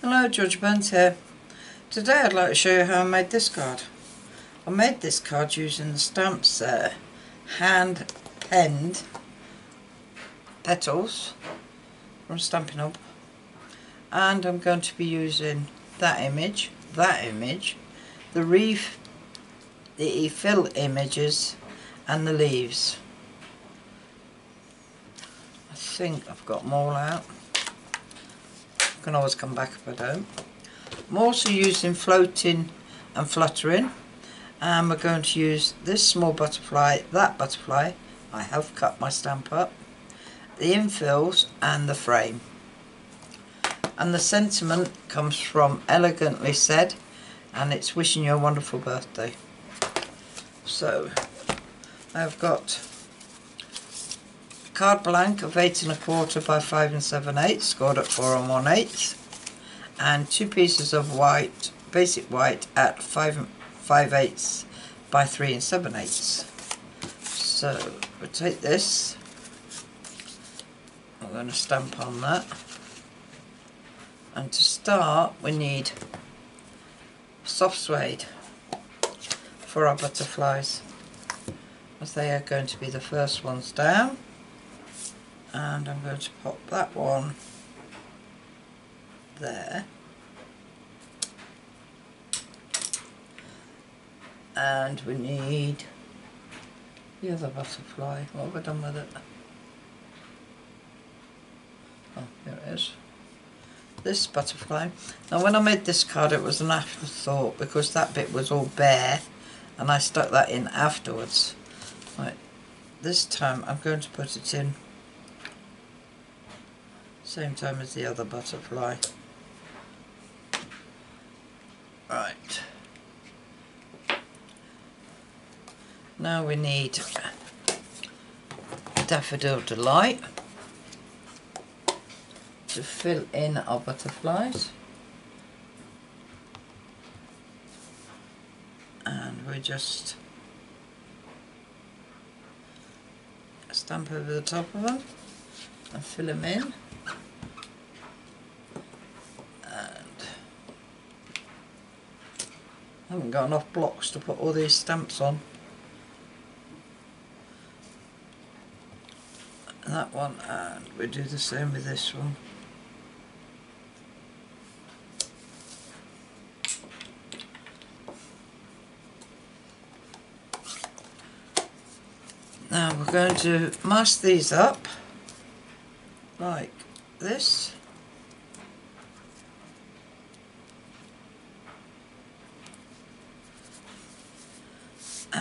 Hello, Georgie Burns here. Today I'd like to show you how I made this card. I made this card using the stamps set, hand penned petals from Stampin' Up. And I'm going to be using that image, that image, the reef, the fill images and the leaves. I think I've got them all out can always come back if I don't. I'm also using floating and fluttering and we're going to use this small butterfly, that butterfly, I have cut my stamp up, the infills and the frame. And the sentiment comes from Elegantly Said and it's wishing you a wonderful birthday. So I've got card blank of eight and a quarter by five and seven eighths, scored at four and one eighth, and two pieces of white, basic white at five five eighths by three and seven eighths. So we'll take this. I'm going to stamp on that. And to start, we need soft suede for our butterflies as they are going to be the first ones down and I'm going to pop that one there. And we need the other butterfly. What have I done with it? Oh here it is. This butterfly. Now when I made this card it was an afterthought because that bit was all bare and I stuck that in afterwards. Right. This time I'm going to put it in same time as the other butterfly. Right. Now we need Daffodil Delight to fill in our butterflies. And we just stamp over the top of them and fill them in. I haven't got enough blocks to put all these stamps on. That one and we do the same with this one. Now we're going to mask these up like this.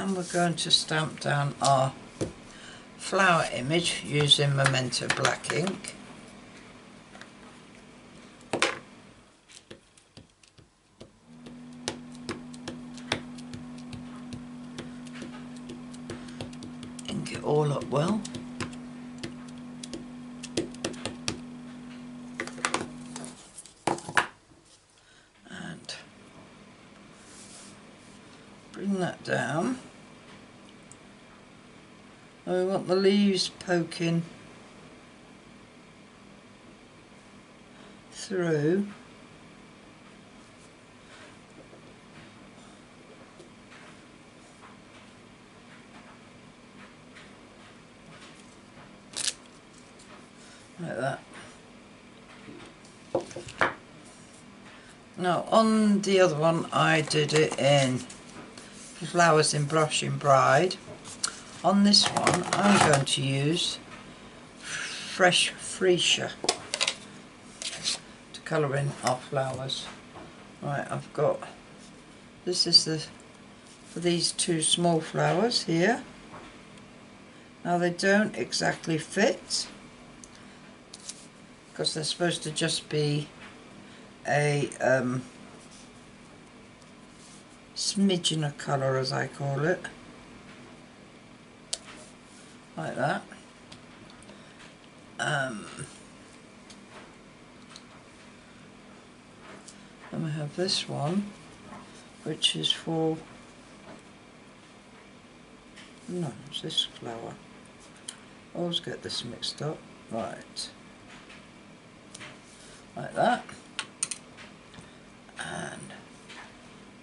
And we're going to stamp down our flower image using Memento black ink. Ink it all up well. And bring that down the leaves poking through like that. Now on the other one I did it in Flowers in Blushing Bride on this one I'm going to use fresh freesia to colour in our flowers. Right, I've got, this is the, for these two small flowers here. Now they don't exactly fit because they're supposed to just be a um, smidgen of colour as I call it like that. Um, then we have this one, which is for, no, it's this flower. I always get this mixed up. Right. Like that. And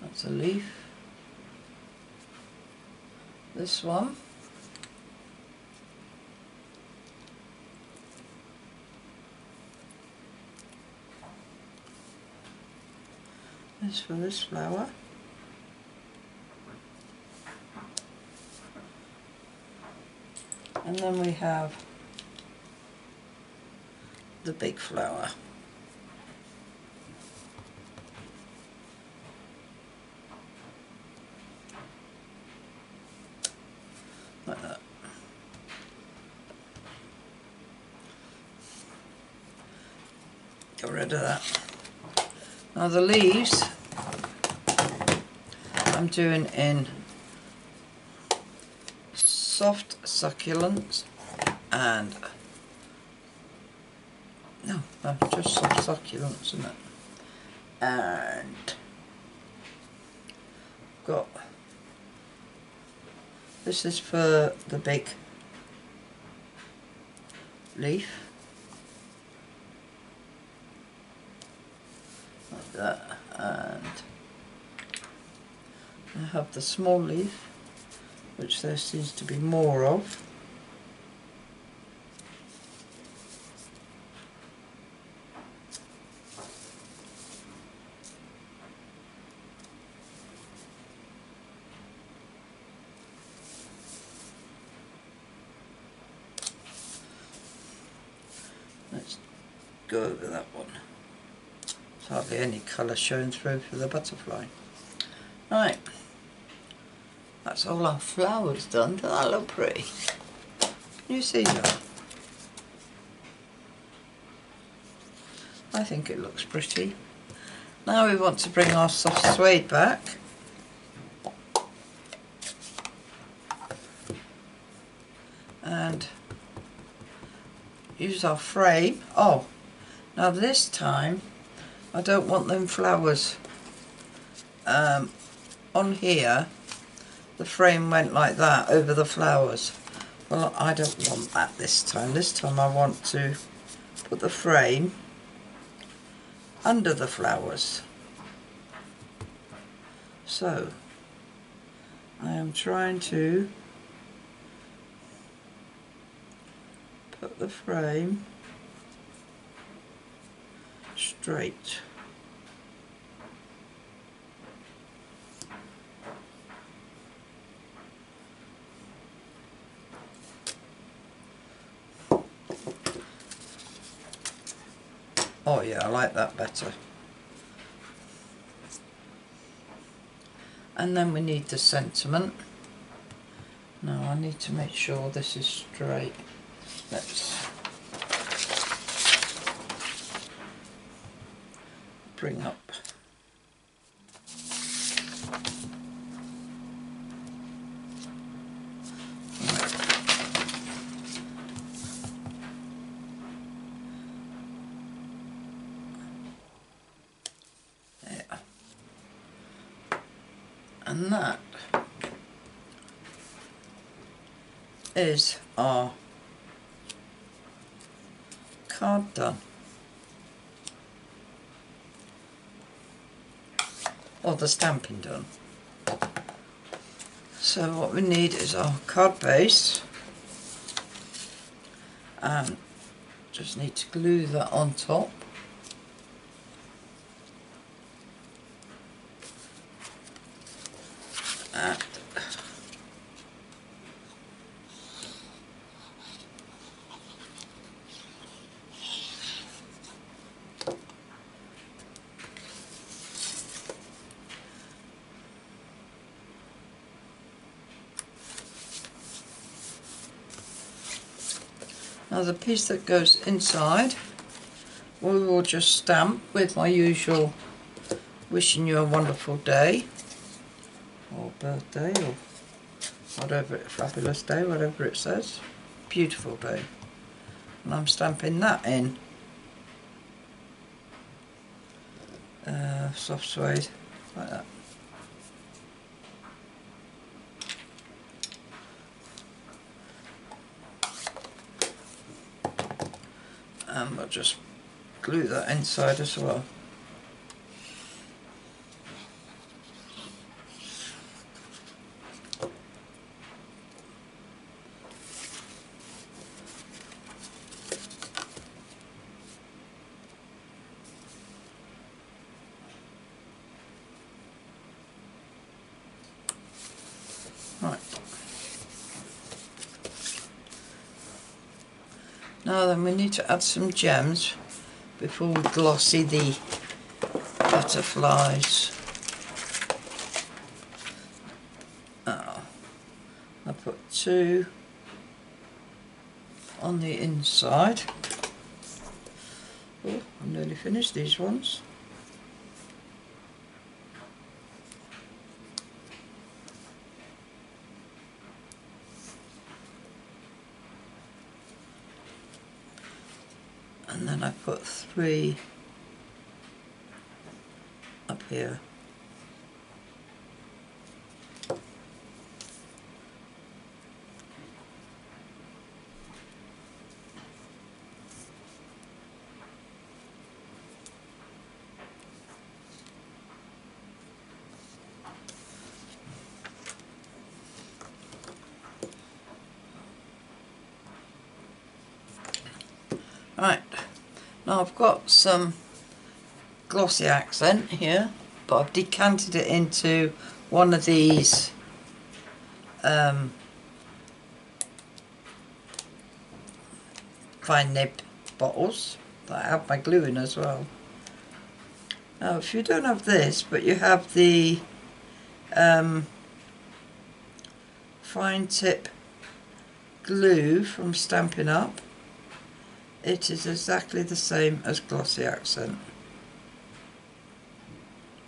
that's a leaf. This one. This for this flower. And then we have the big flower. Like that. Get rid of that. Now the leaves I'm doing in soft succulents and no, no just soft succulents isn't it? And got this is for the big leaf like that and I have the small leaf which there seems to be more of Let's go over that one. Hardly any colour showing through for the butterfly. Right. That's all our flowers done. Doesn't that look pretty? You see that? I think it looks pretty. Now we want to bring our soft suede back. And use our frame. Oh, now this time I don't want them flowers um, on here. The frame went like that over the flowers. Well, I don't want that this time. This time I want to put the frame under the flowers. So, I am trying to put the frame straight. Oh yeah, I like that better. And then we need the sentiment. Now I need to make sure this is straight. Let's bring up. And that is our card done. Or the stamping done. So what we need is our card base and just need to glue that on top. And Now the piece that goes inside we will just stamp with my usual wishing you a wonderful day or birthday or whatever fabulous day whatever it says. Beautiful day. And I'm stamping that in. Uh, soft suede like that and we'll just glue that inside as well Now then we need to add some gems before we glossy the butterflies. Oh, I put two on the inside. Oh, I'm nearly finished these ones. And then I put three up here. Right, now I've got some glossy accent here, but I've decanted it into one of these um, fine nib bottles that I have my glue in as well. Now if you don't have this, but you have the um, fine tip glue from Stampin' Up, it is exactly the same as glossy accent.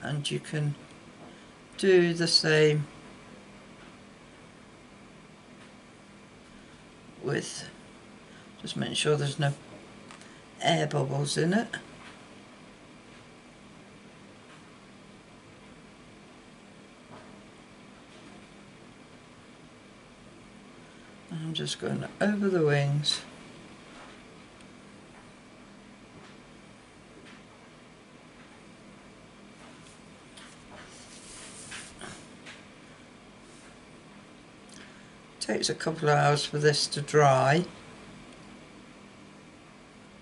And you can do the same with just making sure there's no air bubbles in it. I'm just going over the wings takes a couple of hours for this to dry.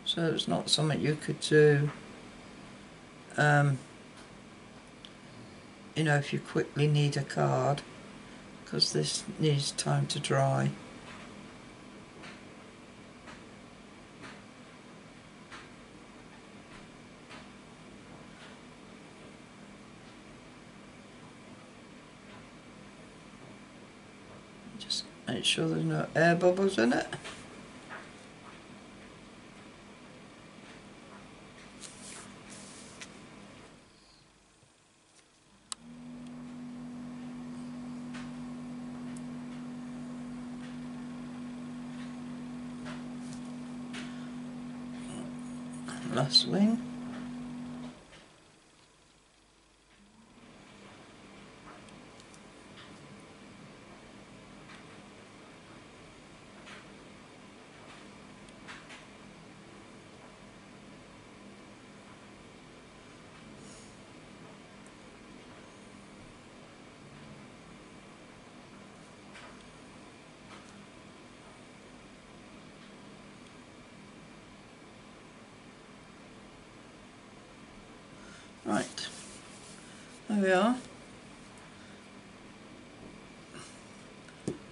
So it's not something you could do um, you know if you quickly need a card because this needs time to dry just make sure there's no air bubbles in it Right, there we are.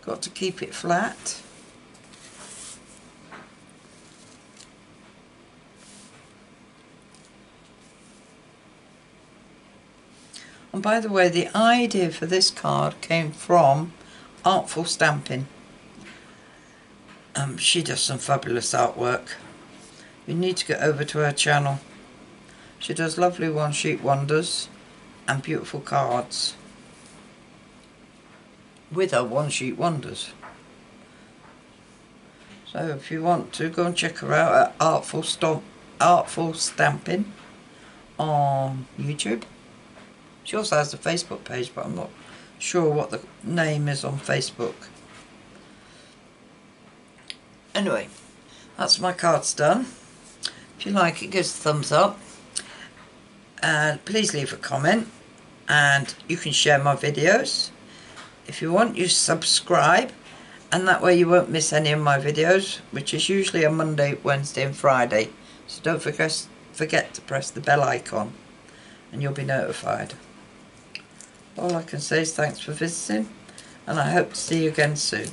Got to keep it flat. And by the way, the idea for this card came from Artful Stamping. Um, she does some fabulous artwork. You need to get over to her channel. She does lovely one sheet wonders and beautiful cards with her one sheet wonders. So if you want to go and check her out at Artful Stomp Artful Stamping on YouTube. She also has a Facebook page but I'm not sure what the name is on Facebook. Anyway, that's my cards done. If you like it, give us a thumbs up and please leave a comment and you can share my videos if you want you subscribe and that way you won't miss any of my videos which is usually a Monday, Wednesday and Friday so don't forget, forget to press the bell icon and you'll be notified. All I can say is thanks for visiting and I hope to see you again soon.